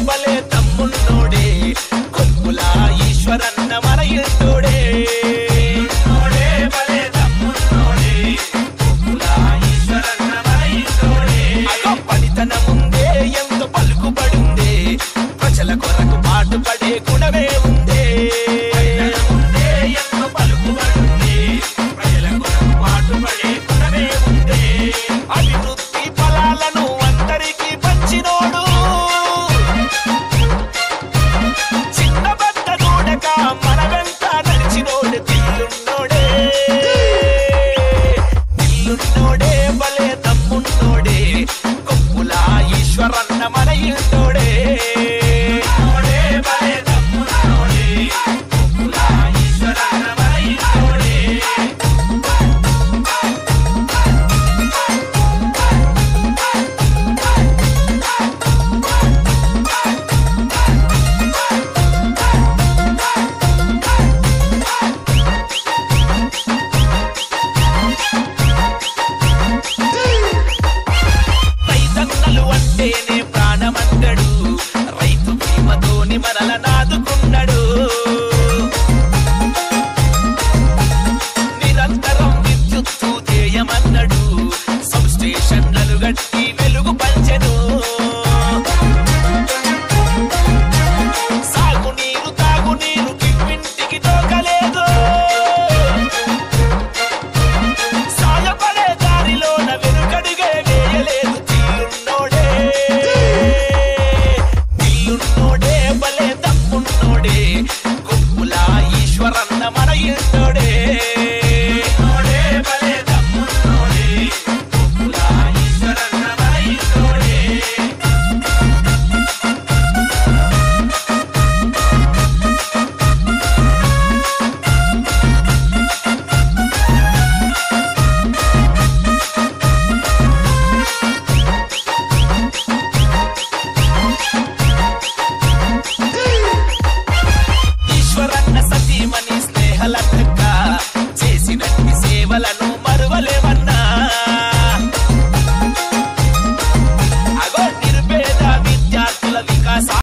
bale tiene pra...